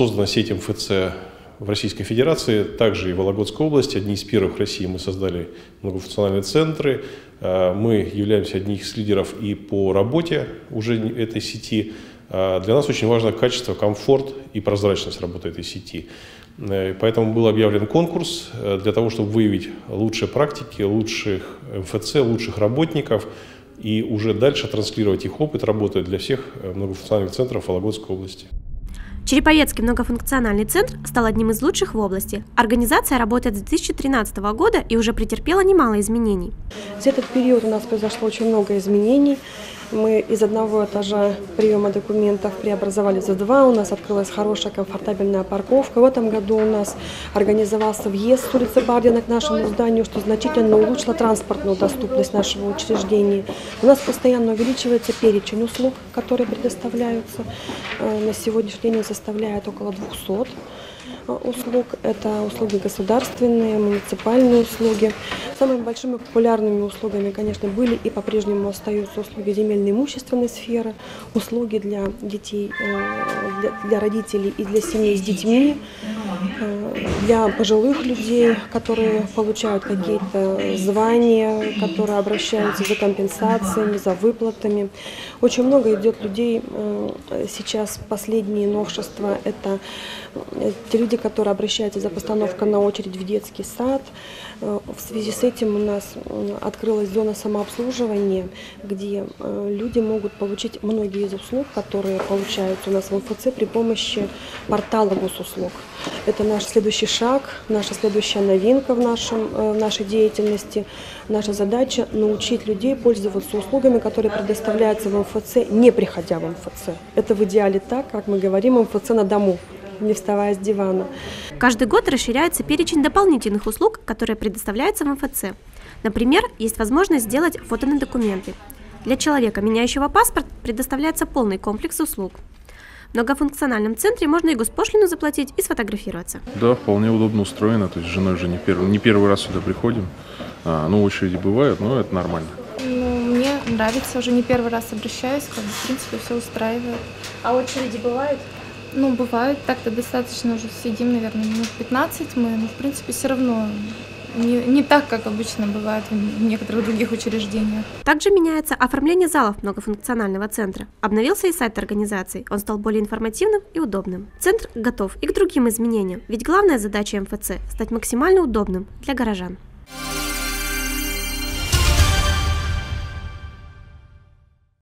Создана сеть МФЦ в Российской Федерации, также и в Вологодской области. Одни из первых в России мы создали многофункциональные центры. Э, мы являемся одним из лидеров и по работе уже этой сети. Э, для нас очень важно качество, комфорт и прозрачность работы этой сети. Э, поэтому был объявлен конкурс для того, чтобы выявить лучшие практики, лучших МФЦ, лучших работников и уже дальше транслировать их опыт работы для всех многофункциональных центров Вологодской области. Череповецкий многофункциональный центр стал одним из лучших в области. Организация работает с 2013 года и уже претерпела немало изменений. За этот период у нас произошло очень много изменений. Мы из одного этажа приема документов преобразовали за два. У нас открылась хорошая комфортабельная парковка. В этом году у нас организовался въезд с улицы Бардина к нашему зданию, что значительно улучшило транспортную доступность нашего учреждения. У нас постоянно увеличивается перечень услуг, которые предоставляются. Э, на сегодняшний день составляет около 200 услуг. Это услуги государственные, муниципальные услуги. Самыми большими популярными услугами, конечно, были и по-прежнему остаются услуги земельной имущественной сферы, услуги для детей, э, для, для родителей и для семей с детьми, э, для пожилых людей, которые получают какие-то звания, которые обращаются за компенсациями, за выплатами. Очень много идет людей э, сейчас, последние новшества, это те люди, которые обращаются за постановкой на очередь в детский сад. Э, в связи с этим у нас открылась зона самообслуживания, где э, люди могут получить многие из услуг, которые получаются у нас в МФЦ при помощи портала госуслуг. Это наш следующий шаг, наша следующая новинка в, нашем, э, в нашей деятельности. Наша задача научить людей пользоваться услугами, которые предоставляются в МФЦ, не приходя в МФЦ. Это в идеале так, как мы говорим, МФЦ на дому не вставая с дивана. Каждый год расширяется перечень дополнительных услуг, которые предоставляются в МФЦ. Например, есть возможность сделать фото на документы. Для человека, меняющего паспорт, предоставляется полный комплекс услуг. В многофункциональном центре можно и госпошлину заплатить, и сфотографироваться. Да, вполне удобно устроено. То есть с женой уже не первый, не первый раз сюда приходим. А, ну, очереди бывают, но это нормально. Нравится, уже не первый раз обращаюсь, как бы, в принципе, все устраивает. А очереди бывают? Ну, бывает, так-то достаточно уже сидим, наверное, минут 15 мы, но, в принципе, все равно не, не так, как обычно бывает в некоторых других учреждениях. Также меняется оформление залов многофункционального центра. Обновился и сайт организации. Он стал более информативным и удобным. Центр готов и к другим изменениям, ведь главная задача МФЦ – стать максимально удобным для горожан.